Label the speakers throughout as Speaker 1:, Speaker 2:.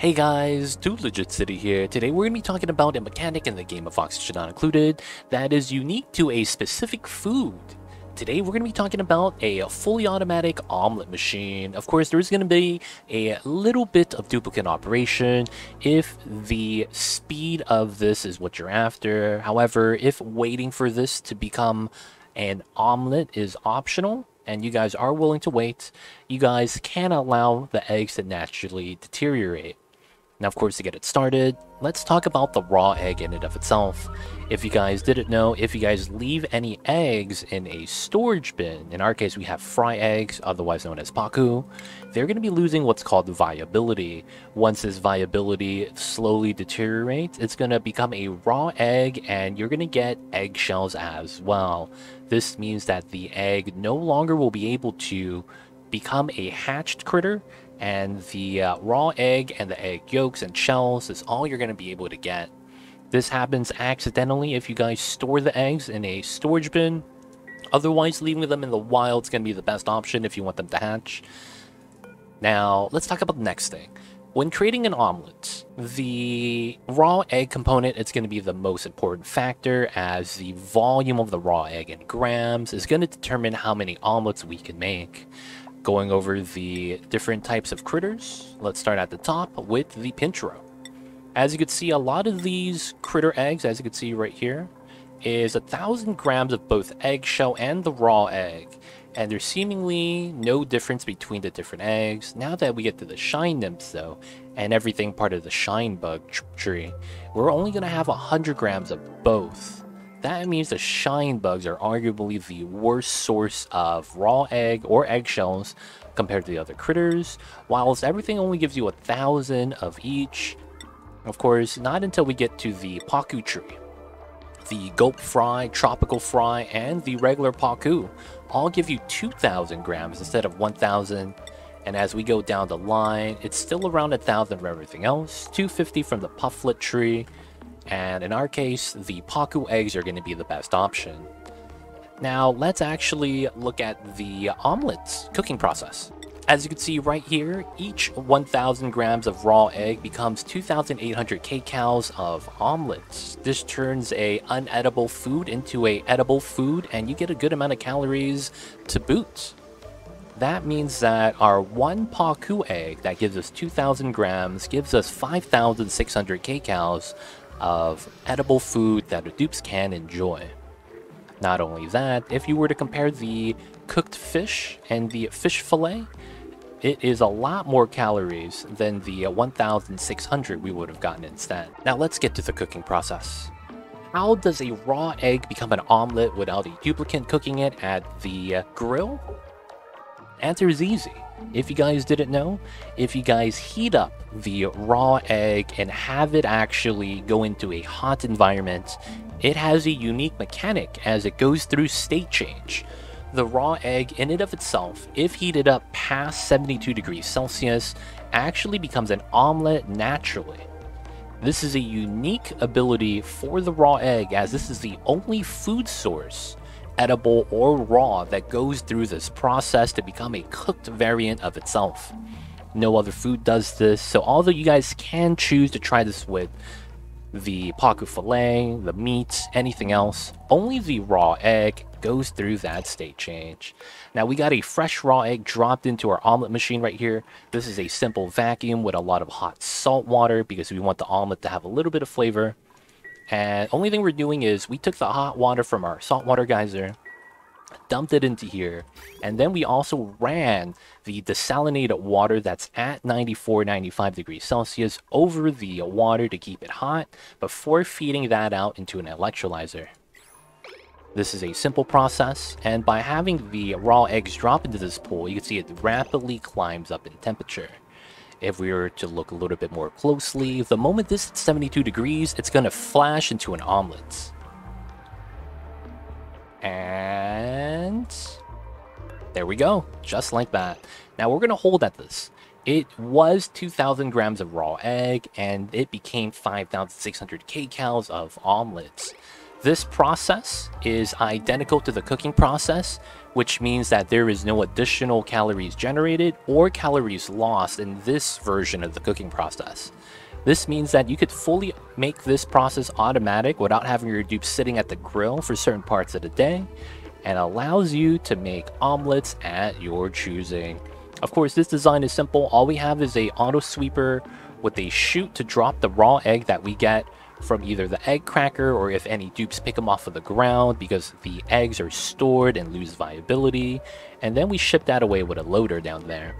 Speaker 1: Hey guys, 2Legit City here. Today we're going to be talking about a mechanic in the game of Oxygen Not Included that is unique to a specific food. Today we're going to be talking about a fully automatic omelet machine. Of course, there's going to be a little bit of duplicant operation if the speed of this is what you're after. However, if waiting for this to become an omelet is optional, and you guys are willing to wait, you guys can allow the eggs to naturally deteriorate. Now, of course, to get it started, let's talk about the raw egg in and of itself. If you guys didn't know, if you guys leave any eggs in a storage bin, in our case we have fry eggs, otherwise known as pacu, they're going to be losing what's called viability. Once this viability slowly deteriorates, it's going to become a raw egg and you're going to get eggshells as well. This means that the egg no longer will be able to become a hatched critter and the uh, raw egg and the egg yolks and shells is all you're going to be able to get. This happens accidentally if you guys store the eggs in a storage bin. Otherwise, leaving them in the wild is going to be the best option if you want them to hatch. Now, let's talk about the next thing. When creating an omelet, the raw egg component is going to be the most important factor as the volume of the raw egg in grams is going to determine how many omelets we can make going over the different types of critters. Let's start at the top with the pinchero. As you can see, a lot of these critter eggs, as you can see right here, is a thousand grams of both eggshell and the raw egg. And there's seemingly no difference between the different eggs. Now that we get to the shine nymphs though, and everything part of the shine bug tree, we're only going to have a 100 grams of both. That means the shine bugs are arguably the worst source of raw egg or eggshells compared to the other critters, whilst everything only gives you a thousand of each. Of course, not until we get to the Pacu tree. The Gulp Fry, Tropical Fry, and the regular Pacu all give you 2,000 grams instead of 1,000. And as we go down the line, it's still around 1,000 for everything else, 250 from the Puftlet tree, and in our case, the Pacu eggs are going to be the best option. Now, let's actually look at the omelets cooking process. As you can see right here, each 1000 grams of raw egg becomes 2800 kcals of omelets. This turns a unedible food into a edible food and you get a good amount of calories to boot. That means that our one Pacu egg that gives us 2000 grams gives us 5600 kcals of edible food that the dupes can enjoy. Not only that, if you were to compare the cooked fish and the fish fillet, it is a lot more calories than the 1,600 we would have gotten instead. Now let's get to the cooking process. How does a raw egg become an omelet without a duplicant cooking it at the grill? Answer is easy. If you guys didn't know, if you guys heat up the raw egg and have it actually go into a hot environment, it has a unique mechanic as it goes through state change. The raw egg in and of itself, if heated up past 72 degrees Celsius, actually becomes an omelet naturally. This is a unique ability for the raw egg as this is the only food source edible or raw that goes through this process to become a cooked variant of itself. No other food does this, so although you guys can choose to try this with the pacu fillet, the meat, anything else, only the raw egg goes through that state change. Now we got a fresh raw egg dropped into our omelet machine right here. This is a simple vacuum with a lot of hot salt water because we want the omelet to have a little bit of flavor. And only thing we're doing is we took the hot water from our saltwater geyser, dumped it into here, and then we also ran the desalinated water that's at 94, 95 degrees Celsius over the water to keep it hot before feeding that out into an electrolyzer. This is a simple process, and by having the raw eggs drop into this pool, you can see it rapidly climbs up in temperature if we were to look a little bit more closely, the moment this hits 72 degrees, it's going to flash into an omelet. And there we go, just like that. Now we're going to hold at this. It was 2,000 grams of raw egg, and it became 5,600 kcals of omelets. This process is identical to the cooking process, which means that there is no additional calories generated or calories lost in this version of the cooking process. This means that you could fully make this process automatic without having your dupe sitting at the grill for certain parts of the day and allows you to make omelets at your choosing. Of course, this design is simple. All we have is a auto sweeper with a chute to drop the raw egg that we get from either the egg cracker or if any dupes pick them off of the ground because the eggs are stored and lose viability. And then we ship that away with a loader down there.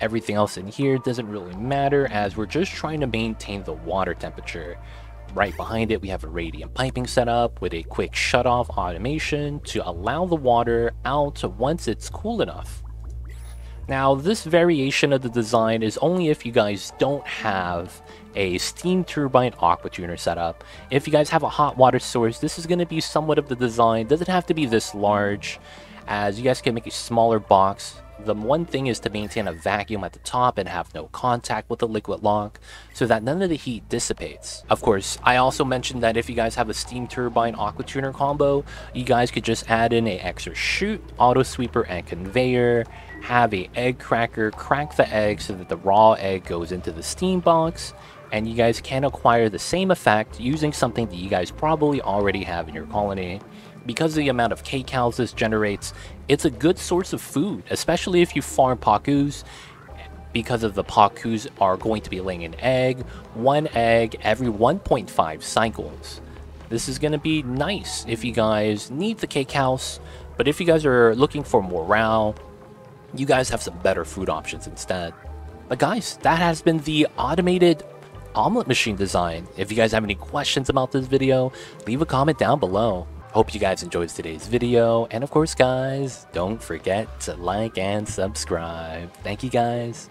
Speaker 1: Everything else in here doesn't really matter as we're just trying to maintain the water temperature. Right behind it, we have a radiant piping set up with a quick shut-off automation to allow the water out once it's cool enough. Now, this variation of the design is only if you guys don't have a steam turbine aqua tuner setup. If you guys have a hot water source, this is going to be somewhat of the design. Doesn't have to be this large, as you guys can make a smaller box the one thing is to maintain a vacuum at the top and have no contact with the liquid lock so that none of the heat dissipates. Of course, I also mentioned that if you guys have a steam turbine aqua tuner combo, you guys could just add in a extra chute, auto sweeper, and conveyor, have a egg cracker crack the egg so that the raw egg goes into the steam box, and you guys can acquire the same effect using something that you guys probably already have in your colony. Because of the amount of kcals this generates, it's a good source of food, especially if you farm Pacus, because of the Pacus are going to be laying an egg, one egg every 1.5 cycles. This is going to be nice if you guys need the kcals, but if you guys are looking for morale, you guys have some better food options instead. But guys, that has been the automated omelet machine design. If you guys have any questions about this video, leave a comment down below. Hope you guys enjoyed today's video, and of course guys, don't forget to like and subscribe. Thank you guys.